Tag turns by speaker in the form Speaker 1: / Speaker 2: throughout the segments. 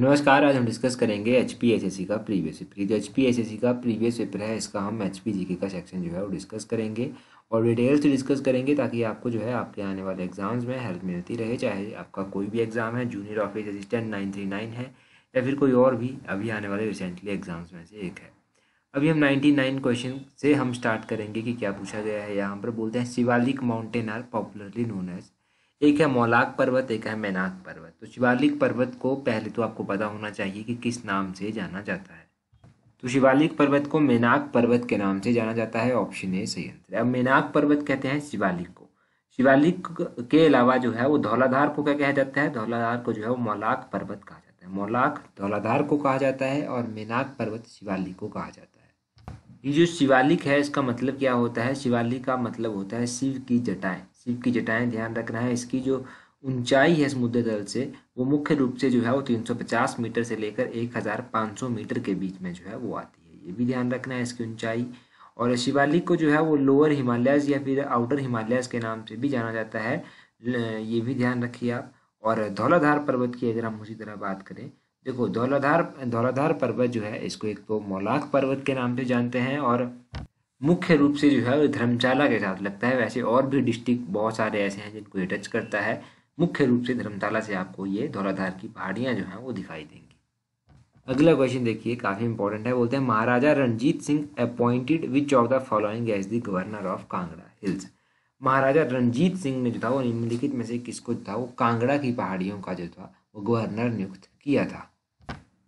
Speaker 1: नमस्कार आज हम डिस्कस करेंगे H P S S C का प्रीवियस पेपर जो H P S S C का प्रीवियस पेपर है, इसका हम एच पी जी के का सेक्शन जो है वो डिस्कस करेंगे और डिटेल से डिस्कस करेंगे ताकि आपको जो है आपके आने वाले एग्ज़ाम्स में हेल्प मिलती रहे, चाहे आपका कोई भी एग्ज़ाम है junior office assistant nine three nine है, या फिर कोई और भी अभी आने वाले रिसेंटली एग्ज़ाम्स में से एक है। अभी हम नाइन्टी नाइन क्वेश्चन से हम स्टार्ट करेंगे कि क्या पूछा गया है। यहाँ पर बोलते हैं Shivalik mountain are popularly known as एक है मौलाक पर्वत, एक है मैनाक पर्वत। तो शिवालिक पर्वत को पहले तो आपको पता होना चाहिए कि किस नाम से जाना जाता है। तो शिवालिक पर्वत को मेनाक पर्वत के नाम से जाना जाता है ऑप्शन ए सही आंसर अब मेनाक पर्वत कहते हैं शिवालिक को। शिवालिक के अलावा जो है, वो धौलाधार को क्या कहा जाता है? धौलाधार को जो है, वो मौलाक पर्वत कहा जाता है। मौलाक धौलाधार को कहा जाता है और मेनाक पर्वत शिवालिक को कहा जाता है। ये जो शिवालिक है, इसका मतलब क्या होता है? शिवालिक का मतलब होता है शिव की जटाएँ। शिव की जटाएँ ध्यान रखना है। इसकी जो ऊंचाई है समुद्र तल से, वो मुख्य रूप से जो है वो 350 मीटर से लेकर 1500 मीटर के बीच में जो है वो आती है। ये भी ध्यान रखना है इसकी ऊंचाई। और शिवालिक को जो है वो लोअर हिमालयस या फिर आउटर हिमालयस के नाम से भी जाना जाता है। ये भी ध्यान रखिए आप। और धौलाधार पर्वत की अगर हम उसी तरह बात करें, देखो धौलाधार धौलाधार पर्वत जो है, इसको एक तो मौलाक पर्वत के नाम से जानते हैं और मुख्य रूप से जो है वो धर्मशाला के साथ लगता है। वैसे और भी डिस्ट्रिक्ट बहुत सारे ऐसे हैं जिनको ये टच करता है। मुख्य रूप से धर्मशाला से आपको ये धौलाधार की पहाड़ियाँ जो हैं वो दिखाई देंगी। अगला क्वेश्चन देखिए, काफ़ी इंपॉर्टेंट है। बोलते हैं, Maharaja Ranjit Singh appointed which of the following as the governor of Kangra hills Maharaja Ranjit Singh ने जो था वो निम्नलिखित में से किसको जो था वो कांगड़ा की पहाड़ियों का जो था वो गवर्नर नियुक्त किया था।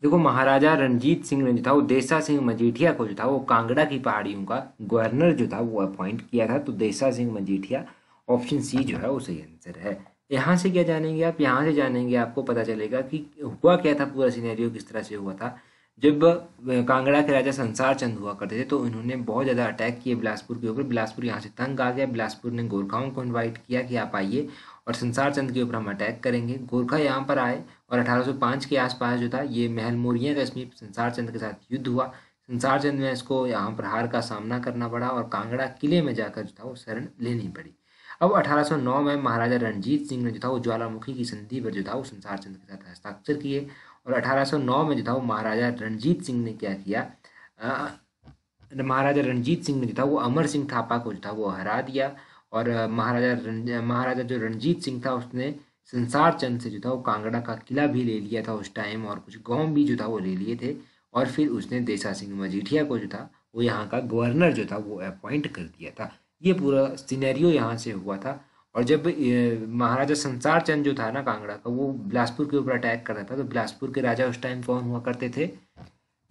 Speaker 1: देखो, महाराजा रणजीत सिंह ने जो था, वो देसा सिंह मजीठिया को जो था, वो कांगड़ा की पहाड़ियों का गवर्नर जो था, वो अपॉइंट किया था। तो देसा सिंह मजीठिया ऑप्शन सी जो है वो सही आंसर है। यहाँ से क्या जानेंगे आप? यहाँ से जानेंगे आपको पता चलेगा कि हुआ क्या था पूरा सीनेरियो किस तरह से हुआ था। जब कांगड़ा के राजा संसार चंद हुआ करते थे तो इन्होंने बहुत ज़्यादा अटैक किए बिलासपुर के ऊपर। बिलासपुर यहाँ से तंग आ गया। बिलासपुर ने गोरखाओं को इन्वाइट किया कि आप आइए और संसार चंद के ऊपर हम अटैक करेंगे। गोरखा यहाँ पर आए और 1805 के आसपास जो था, ये महल मोरिया का समीप संसार चंद के साथ युद्ध हुआ। संसार चंद में इसको यहाँ पर हार का सामना करना पड़ा और कांगड़ा किले में जाकर जो था, वो शरण लेनी पड़ी। अब 1809 में महाराजा रणजीत सिंह ने जो था, वो ज्वालामुखी की संधि पर जो था, वो संसार चंद के साथ हस्ताक्षर किए और 1809 में जो था, वो महाराजा रणजीत सिंह ने क्या किया महाराजा रणजीत सिंह ने जो था, वो अमर सिंह थापा को जो था, वो हरा दिया और महाराजा महाराजा जो रणजीत सिंह था, उसने संसार चंद से जो था वो कांगड़ा का किला भी ले लिया था उस टाइम और कुछ गाँव भी जो था वो ले लिए थे। और फिर उसने देसा सिंह मजीठिया को जो था, वो यहाँ का गवर्नर जो था वो अपॉइंट कर दिया था। ये पूरा सीनेरियो यहाँ से हुआ था। और जब महाराजा संसार चंद जो था ना कांगड़ा का, वो बिलासपुर के ऊपर अटैक कर रहा था तो बिलासपुर के राजा उस टाइम कौन हुआ करते थे?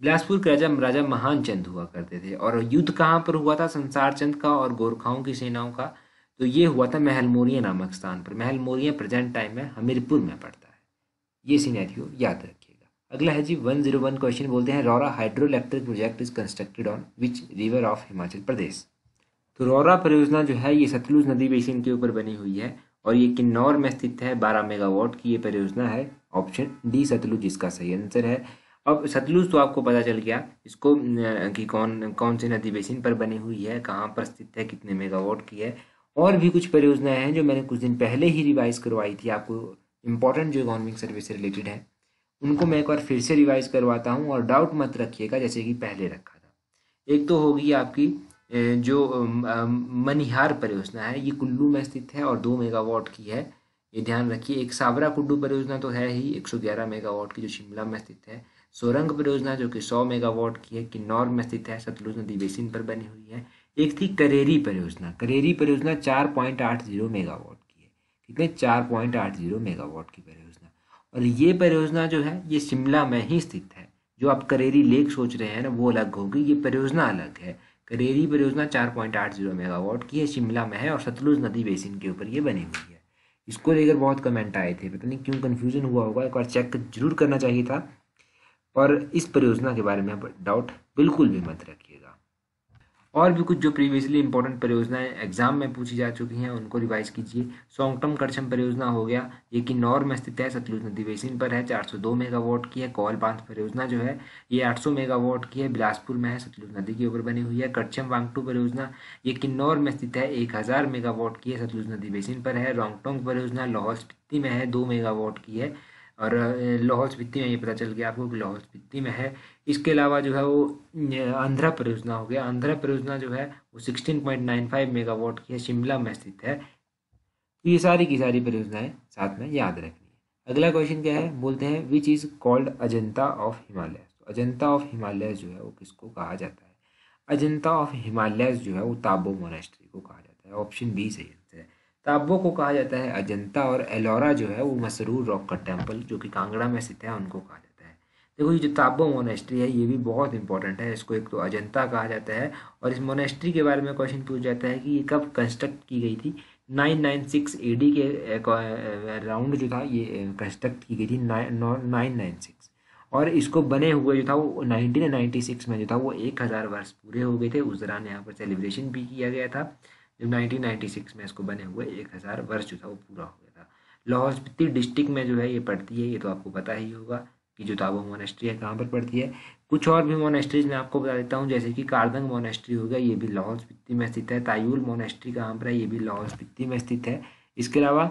Speaker 1: बिलासपुर के राजा राजा महान चंद हुआ करते थे। और युद्ध कहाँ पर हुआ था? संसार चंद का और गोरखाओं की सेनाओं का। तो ये हुआ था महल मोरिया नामक स्थान पर। महल मोरिया प्रेजेंट टाइम में हमीरपुर में पड़ता है। ये सीनेरियो याद रखिएगा। अगला है G one zero one question बोलते हैं Raura hydro electric project is constructed on which river of Himachal Pradesh तो रौरा परियोजना जो है, ये सतलुज नदी बेसिन के ऊपर बनी हुई है और ये किन्नौर में स्थित है। बारह मेगावाट की ये परियोजना है। ऑप्शन डी सतलुज, इसका सही आंसर है। अब सतलुज तो आपको पता चल गया, इसको कि कौन कौन सी नदी बेसिन पर बनी हुई है, कहाँ पर स्थित है, कितने मेगावाट की है और भी कुछ परियोजनाएँ हैं जो मैंने कुछ दिन पहले ही रिवाइज करवाई थी। आपको इम्पोर्टेंट जो इकोनॉमिक सर्विस से रिलेटेड है, उनको मैं एक बार फिर से रिवाइज करवाता हूँ और डाउट मत रखिएगा, जैसे कि पहले रखा था। एक तो होगी आपकी जो मनिहार परियोजना है, ये कुल्लू में स्थित है और दो मेगावाट की है। ये ध्यान रखिए, एक सावरा कुड्डू परियोजना तो है ही 111 मेगावाट की जो शिमला में स्थित है। सोरंग परियोजना जो कि 100 मेगावाट की है, किन्नौर में स्थित है, सतलुज नदी बेसिन पर बनी हुई है। एक थी करेरी परियोजना। करेरी परियोजना चार पॉइंट आठ ज़ीरो मेगावाट की है। कितने चार पॉइंट आठ ज़ीरो मेगावाट की परियोजना। और ये परियोजना जो है, ये शिमला में ही स्थित है। जो आप करेरी लेक सोच रहे हैं ना, वो अलग होगी, ये परियोजना अलग है। करेरी परियोजना चार पॉइंट आठ ज़ीरो मेगावाट की है, शिमला में है और सतलुज नदी बेसिन के ऊपर ये बनी हुई है। इसको लेकर बहुत कमेंट आए थे, पता नहीं क्यों कन्फ्यूज़न हुआ होगा, एक बार चेक ज़रूर करना चाहिए था। और इस परियोजना के बारे में डाउट बिल्कुल भी मत रखिएगा। और भी कुछ जो प्रीवियसली इंपॉर्टेंट परियोजनाएँ एग्ज़ाम में पूछी जा चुकी हैं, उनको रिवाइज कीजिए। सोंगटम करछम परियोजना हो गया, ये किन्नौर में स्थित है, सतलुज नदी बेसिन पर है 402 मेगावाट की है कौल बाँध परियोजना जो है, ये 800 मेगावाट की है, बिलासपुर में है, सतलुज नदी के ऊपर बनी हुई है। करछम वांगटू परियोजना, ये किन्नौर में स्थित है, एक हज़ार मेगावाट की है, सतलुज नदी बेसिन पर है। रोंगटोंग परियोजना, लाहौल स्पीति में है, दो मेगावाट की है। और लाहौल स्पीति में ये पता चल गया आपको कि लाहौल स्पीति में है। इसके अलावा जो है वो आंध्रा परियोजना हो गया। आंध्रा परियोजना जो है, वो sixteen point nine five megawatt की है, शिमला में स्थित है। तो ये सारी की सारी परियोजनाएँ साथ में याद रखनी है। अगला क्वेश्चन क्या है? बोलते हैं which is called Ajanta of Himalaya तो अजंता ऑफ़ हिमालय जो है, वो किसको कहा जाता है? अजंता ऑफ़ हिमालय जो है, वो ताबो मोनेस्ट्री को कहा जाता है। ऑप्शन बी सही है। ताबो को कहा जाता है, अजंता और एलोरा जो है वो मसरूर रॉक का टेंपल जो कि कांगड़ा में स्थित है, उनको कहा जाता है। देखो ये जो ताबो मोनेस्ट्री है, ये भी बहुत इंपॉर्टेंट है। इसको एक तो अजंता कहा जाता है और इस मोनेस्ट्री के बारे में क्वेश्चन पूछ जाता है कि ये कब कंस्ट्रक्ट की गई थी? 996 एडी के राउंड जो था, ये कंस्ट्रक्ट की गई थी नाइन नाइन सिक्स और इसको बने हुए जो था वो नाइनटीन नाइन्टी सिक्स में जो था वो एक हज़ार वर्ष पूरे हो गए थे। उस दौरान यहाँ पर सेलिब्रेशन भी किया गया था। जब नाइनटीन नाइन्टी सिक्स में इसको बने हुए, एक हज़ार वर्ष जो था वो पूरा हो गया था। लाहौल स्पीति डिस्ट्रिक्ट में जो है ये पड़ती है, ये तो आपको पता ही होगा कि जो ताबो मोनेस्ट्री है, कहाँ पर पड़ती है। कुछ और भी मोनेस्ट्रीज मैं आपको बता देता हूँ, जैसे कि कारदंग मोनेस्ट्री हो गया, ये भी लाहौल स्पीति में स्थित है। तायुल मोनेस्ट्री कहाँ पर है, ये भी लाहौल स्पीति में स्थित है। इसके अलावा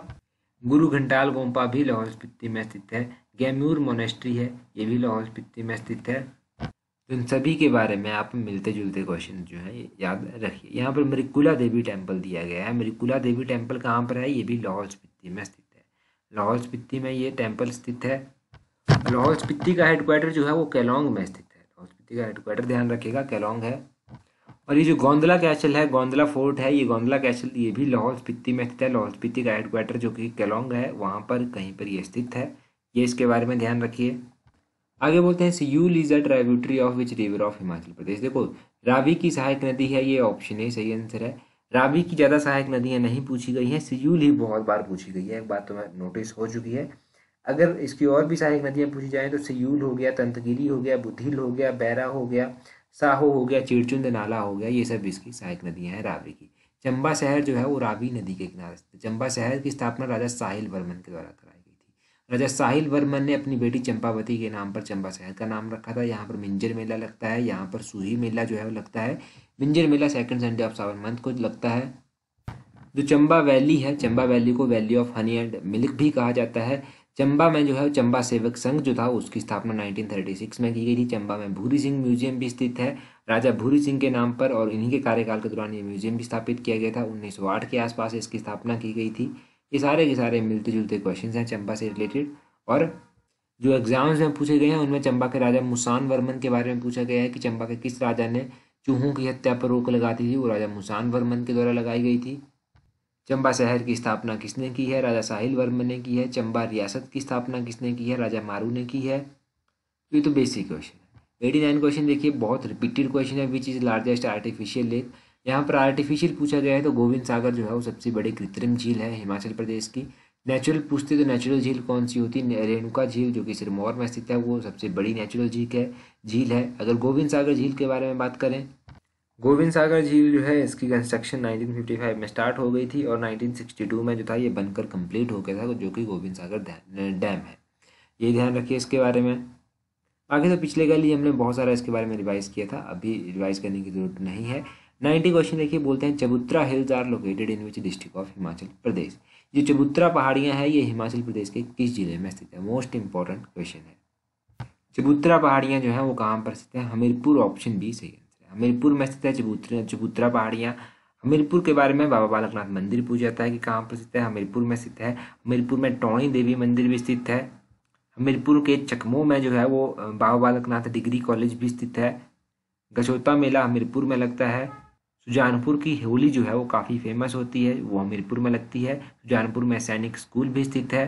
Speaker 1: गुरु घंटाल गोम्पा भी लाहौल स्पीति में स्थित है। गैम्यूर मोनेस्ट्री है, ये भी लाहौल स्पीति में स्थित है। तो इन सभी के बारे में आप मिलते जुलते क्वेश्चन जो है याद रखिए। यहाँ पर मरिकुला देवी टेंपल दिया गया है। मरिकुला देवी टेंपल कहाँ पर है? ये भी लाहौल स्पीति में स्थित है। लाहौल स्पीति में ये टेंपल स्थित है। लाहौल स्पीति का हेडक्वार्टर जो है, वो कैलोंग में स्थित है। लाहौल स्पीति का हेडक्वार्टर ध्यान रखिएगा, कैलोंग है। और ये जो गोंदला कैसल है, गोंदला फोर्ट है, ये गोंदला कैसल ये भी लाहौल स्पीति में स्थित है। लाहौल स्पीति का हेडक्वार्टर जो कि कैलोंग है, वहाँ पर कहीं पर ये स्थित है। ये इसके बारे में ध्यान रखिए। आगे बोलते हैं Siul is a tributary of which river of Himachal Pradesh देखो, रावी की सहायक नदी है, ये ऑप्शन है, सही आंसर है। रावी की ज़्यादा सहायक नदियाँ नहीं पूछी गई हैं सियूल ही बहुत बार पूछी गई है। एक बात तो मैं नोटिस हो चुकी है। अगर इसकी और भी सहायक नदियाँ पूछी जाएँ तो सियूल हो गया तंतगिरी हो गया बुधिल हो गया बैरा हो गया साहो हो गया चिड़चुंद नाला हो गया, ये सब इसकी सहायक नदियाँ हैं रावी की। चंबा शहर जो है, वो रावी नदी के किनारे, चंबा शहर की स्थापना राजा साहिल वर्मन के द्वारा कराई राजा साहिल वर्मन ने अपनी बेटी चंपावती के नाम पर चंबा शहर का नाम रखा था। यहाँ पर मिंजर मेला लगता है, यहाँ पर सूही मेला जो है वो लगता है। Minjar Mela second Sunday of Sawan month को लगता है। जो चंबा वैली है, चंबा वैली को valley of honey and milk भी कहा जाता है। चंबा में जो है चंबा सेवक संघ जो था, उसकी स्थापना 1936 में की गई थी। चंबा में भूरी सिंह म्यूज़ियम भी स्थित है। राजा भूरी सिंह के नाम पर और इन्हीं के कार्यकाल के दौरान ये म्यूज़ियम भी स्थापित किया गया था। 1908 के आसपास इसकी स्थापना की गई थी। ये सारे के सारे मिलते जुलते क्वेश्चन हैं चंबा से रिलेटेड और जो एग्ज़ाम्स में पूछे गए हैं, उनमें चंबा के राजा मुसान वर्मन के बारे में पूछा गया है कि चंबा के किस राजा ने चूहों की हत्या पर रोक लगाती थी। वो राजा मुसान वर्मन के द्वारा लगाई गई थी। चंबा शहर की स्थापना किसने की है? राजा साहिल वर्मन ने की है। चंबा रियासत की स्थापना किसने की है? राजा मारू ने की है। तो ये तो बेसिक क्वेश्चन है। एटी नाइन क्वेश्चन देखिए, बहुत रिपीटेड क्वेश्चन है। Which is largest artificial lake यहाँ पर आर्टिफिशियल पूछा गया है तो गोविंद सागर जो है वो सबसे बड़ी कृत्रिम झील है हिमाचल प्रदेश की। नेचुरल पूछते तो नेचुरल झील कौन सी होती? है रेणुका झील, जो कि सिरमौर में स्थित है, वो सबसे बड़ी नेचुरल झील है झील है। अगर गोविंद सागर झील के बारे में बात करें, गोविंद सागर झील जो है, इसकी कंस्ट्रक्शन 1955 में स्टार्ट हो गई थी और 1962 में जो था, ये बनकर कंप्लीट हो गया था, जो कि गोविंद सागर डैम है। ये ध्यान रखिए इसके बारे में। बाकी तो पिछले ही हमने बहुत सारा इसके बारे में रिवाइज किया था, अभी रिवाइज करने की ज़रूरत नहीं है। नाइन्टी क्वेश्चन देखिए बोलते हैं, Chabutra hills are located in which district of Himachal Pradesh जो चबूतरा पहाड़ियाँ हैं, ये हिमाचल प्रदेश के किस ज़िले में स्थित है? मोस्ट इंपॉर्टेंट क्वेश्चन है। चबूतरा पहाड़ियाँ जो है, वो कहाँ पर स्थित है? हमीरपुर ऑप्शन बी सही आंसर है। हमीरपुर में स्थित है चबूतरा चबूतरा पहाड़ियाँ। हमीरपुर के बारे में बाबा बालकनाथ मंदिर पूछा जाता है कि कहाँ पर स्थित है? हमीरपुर में स्थित है। हमीरपुर में टोणी देवी मंदिर भी स्थित है। हमीरपुर के चकमो में जो है, वो बाबा बालकनाथ डिग्री कॉलेज भी स्थित है। गछोता मेला हमीरपुर में लगता है। सुजानपुर की होली जो है वो काफ़ी फ़ेमस होती है, वो हमीरपुर में लगती है। सुजानपुर में सैनिक स्कूल भी स्थित है।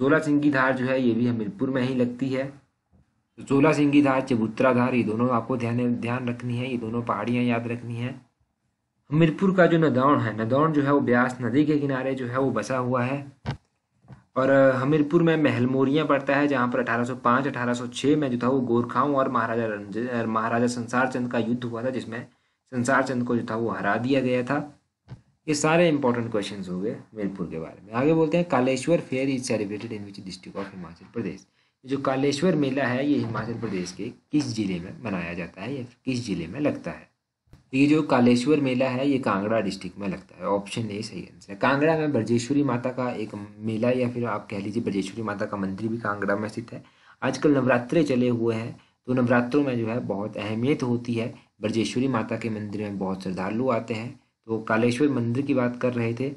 Speaker 1: सोलह सिंगी धार जो है, ये भी हमीरपुर में ही लगती है। तो चोला सिंगी धार, चबूतरा धार, ये दोनों आपको ध्यान ध्यान रखनी है, ये दोनों पहाड़ियाँ याद रखनी है। हमीरपुर का जो नदौन है नदौन जो है वो ब्यास नदी के किनारे जो है वो बसा हुआ है। और हमीरपुर में महलमोरियाँ पड़ता है, जहाँ पर 1805 1806 में जो था वो गोरखाओं और महाराजा महाराजा संसार चंद का युद्ध हुआ था, जिसमें संसार चंद को जो था वो हरा दिया गया था। ये सारे इंपॉर्टेंट क्वेश्चंस हो गए हमीरपुर के बारे में। आगे बोलते हैं, Kaleshwar fair is celebrated in which district of Himachal Pradesh जो कालेश्वर मेला है, ये हिमाचल प्रदेश के किस ज़िले में मनाया जाता है या किस ज़िले में लगता है? ये जो कालेश्वर मेला है, ये कांगड़ा डिस्ट्रिक्ट में लगता है। ऑप्शन ए सही आंसर है। कांगड़ा में ब्रजेश्वरी माता का एक मेला या फिर आप कह लीजिए ब्रजेश्वरी माता का मंदिर भी कांगड़ा में स्थित है। आजकल नवरात्रे चले हुए हैं तो नवरात्रों में जो है बहुत अहमियत होती है। ब्रजेश्वरी माता के मंदिर में बहुत श्रद्धालु आते हैं। तो कालेश्वर मंदिर की बात कर रहे थे।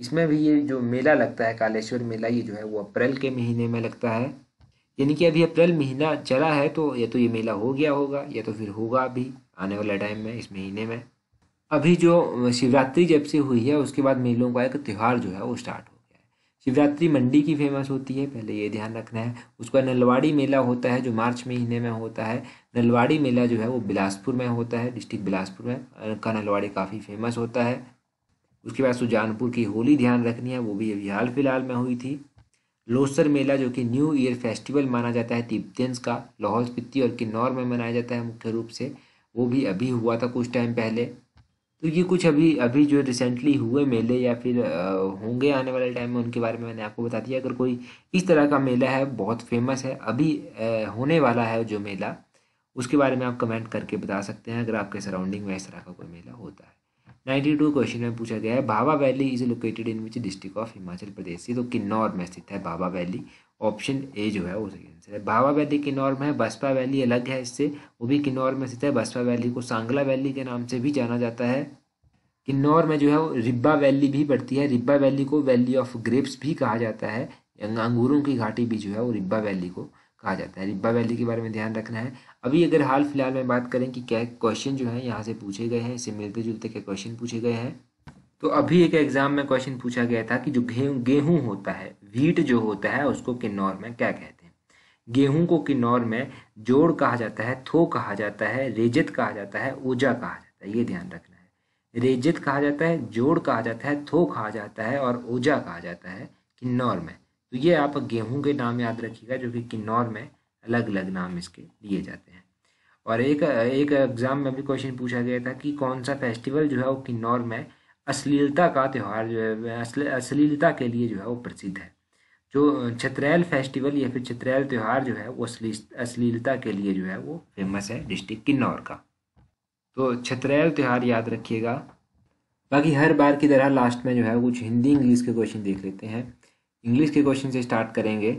Speaker 1: इसमें भी ये जो मेला लगता है, कालेश्वर मेला, ये जो है वो अप्रैल के महीने में लगता है। यानी कि अभी अप्रैल महीना चला है तो या तो ये मेला हो गया होगा, या तो फिर होगा अभी, आने वाले टाइम में, इस महीने में। अभी जो शिवरात्रि जब से हुई है, उसके बाद मेलों का एक त्यौहार जो है वो स्टार्ट शिवरात्रि मंडी की फ़ेमस होती है, पहले ये ध्यान रखना है। उसके बाद नलवाड़ी मेला होता है, जो मार्च महीने में होता है। नलवाड़ी मेला जो है, वो बिलासपुर में होता है, डिस्ट्रिक्ट बिलासपुर में का नलवाड़ी काफ़ी फ़ेमस होता है। उसके बाद सुजानपुर की होली ध्यान रखनी है, वो भी अभी हाल फ़िलहाल में हुई थी। लोसर मेला, जो कि न्यू ईयर फेस्टिवल माना जाता है, तिब्बतियंस का, लाहौल स्पीति और किन्नौर में मनाया जाता है मुख्य रूप से, वो भी अभी हुआ था कुछ टाइम पहले। तो ये कुछ अभी अभी जो रिसेंटली हुए मेले या फिर होंगे आने वाले टाइम में, उनके बारे में मैंने आपको बता दिया। अगर कोई इस तरह का मेला है, बहुत फ़ेमस है, अभी होने वाला है जो मेला, उसके बारे में आप कमेंट करके बता सकते हैं, अगर आपके सराउंडिंग में इस तरह का कोई मेला होता है। नाइन्टी टू क्वेश्चन में पूछा गया है, Baba valley is located in which district of Himachal Pradesh ये तो किन्नौर में स्थित है बाबा वैली। ऑप्शन ए जो है, वो सही आंसर है। बाबा वैली किन्नौर में है बसपा वैली अलग है इससे। वो भी किन्नौर में स्थित है। बसपा वैली को सांगला वैली के नाम से भी जाना जाता है। किन्नौर में जो है, वो रिब्बा वैली भी पड़ती है। रिब्बा वैली को वैली ऑफ़ ग्रेप्स भी कहा जाता है। अंगूरों की घाटी भी जो है, वो रिब्बा वैली को कहा जाता है। रिब्बा वैली के बारे में ध्यान रखना है। अभी अगर हाल फ़िलहाल में बात करें कि क्या क्वेश्चन जो है, यहाँ से पूछे गए हैं, इससे मिलते जुलते क्या क्वेश्चन पूछे गए हैं। तो अभी एक एग्ज़ाम में क्वेश्चन पूछा गया था कि जो गेहूँ गेहूँ होता है वीट जो होता है, उसको किन्नौर में क्या कहते हैं? गेहूँ को किन्नौर में जोड़ कहा जाता है, थो कहा जाता है, रेजत कहा जाता है, ऊजा कहा जाता है, ये ध्यान रखना है। रेजत कहा जाता है, जोड़ कहा जाता है, थो कहा जाता है और ऊजा कहा जाता है किन्नौर में। तो ये आप गेहूँ के नाम याद रखिएगा, जो कि किन्नौर में अलग अलग नाम इसके लिए जाते हैं। और एक एक एग्ज़ाम में भी क्वेश्चन पूछा गया था कि कौन सा फेस्टिवल जो है वो किन्नौर में अश्लीलता का त्यौहार जो है अश्लीलता के लिए जो है वो प्रसिद्ध है। जो छत्रैल फेस्टिवल या फिर छत्रैल त्यौहार जो है, वो अश्लीलता के लिए जो है वो फ़ेमस है डिस्ट्रिक्ट किन्नौर का। तो छत्रैल त्यौहार याद रखिएगा। बाकी हर बार की तरह लास्ट में जो है कुछ हिंदी इंग्लिश के क्वेश्चन देख लेते हैं। इंग्लिश के क्वेश्चन से स्टार्ट करेंगे।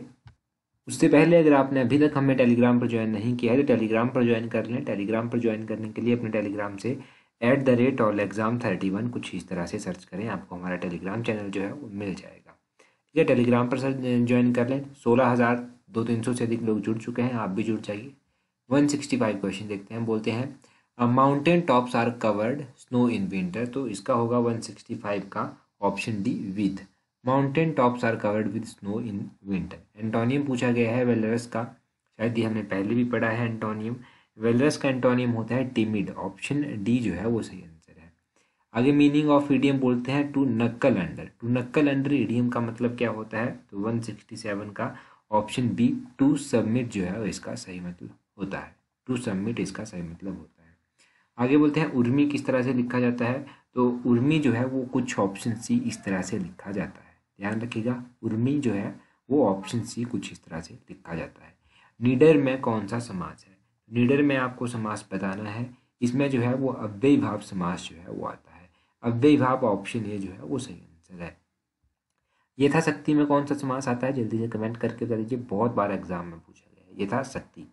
Speaker 1: उससे पहले अगर आपने अभी तक हमें टेलीग्राम पर ज्वाइन नहीं किया है तो टेलीग्राम पर ज्वाइन कर लें। टेलीग्राम पर ज्वाइन करने के लिए अपने टेलीग्राम से at the rate all exam thirty one कुछ इस तरह से सर्च करें, आपको हमारा टेलीग्राम चैनल जो है वो मिल जाएगा। ठीक है टेलीग्राम पर सर ज्वाइन कर लें। सोलह हज़ार दो तीन सौ से अधिक लोग जुड़ चुके हैं, आप भी जुड़ जाइए। वन सिक्सटी फाइव क्वेश्चन देखते हैं, बोलते हैं mountain tops are covered snow in winter तो इसका होगा वन सिक्सटी फाइव का option D with mountain tops are covered with snow in winter antonym पूछा गया है वेलरस का। शायद ये हमने पहले भी पढ़ा है एंटोनियम वेलरस का एंटोनियम होता है टिमिड, ऑप्शन डी जो है वो सही आंसर है। आगे मीनिंग ऑफ़ ईडियम बोलते हैं to knuckle under. To knuckle under idiom का मतलब क्या होता है? तो वन सिक्सटी सेवन का ऑप्शन बी, टू सबमिट जो है इसका सही मतलब होता है। टू सबमिट इसका सही मतलब होता है। आगे बोलते हैं उर्मी किस तरह से लिखा जाता है? तो उर्मी जो है वो कुछ ऑप्शन सी इस तरह से लिखा जाता है। ध्यान रखिएगा, उर्मी जो है वो ऑप्शन सी कुछ इस तरह से लिखा जाता है। नीडर में कौन सा समाज है? नीडर में आपको समास बताना है। इसमें जो है वो अव्यय भाव समास जो है वो आता है। अव्यय भाव ऑप्शन ये जो है वो सही आंसर है। यथाशक्ति में कौन सा समास आता है? जल्दी से कमेंट करके बता दीजिए। बहुत बार एग्ज़ाम में पूछा गया है। यथाशक्ति।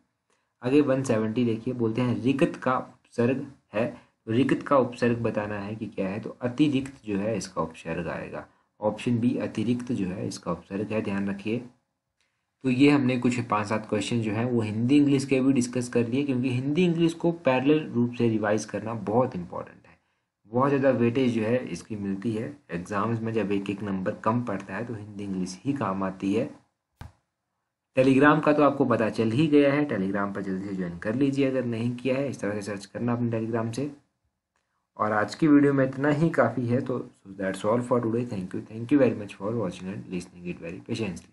Speaker 1: आगे वन सेवेंटी देखिए। बोलते हैं, रिक्त का उपसर्ग है। रिक्त का उपसर्ग बताना है कि क्या है? तो अतिरिक्त जो है इसका उपसर्ग आएगा। ऑप्शन बी अतिरिक्त जो है इसका उपसर्ग है। ध्यान रखिए। तो ये हमने कुछ पाँच सात क्वेश्चन जो है, वो हिंदी इंग्लिश के भी डिस्कस कर लिए, क्योंकि हिंदी इंग्लिश को पैरेलल रूप से रिवाइज करना बहुत इंपॉर्टेंट है। बहुत ज़्यादा वेटेज जो है, इसकी मिलती है। एग्ज़ाम्स में जब एक एक नंबर कम पड़ता है तो हिंदी इंग्लिश ही काम आती है। टेलीग्राम का तो आपको पता चल ही गया है। टेलीग्राम पर जल्दी से ज्वाइन कर लीजिए अगर नहीं किया है, इस तरह से सर्च करना अपने टेलीग्राम से। और आज की वीडियो में इतना ही काफ़ी है तो that's all for today thank you thank you very much for watching and listening it very patiently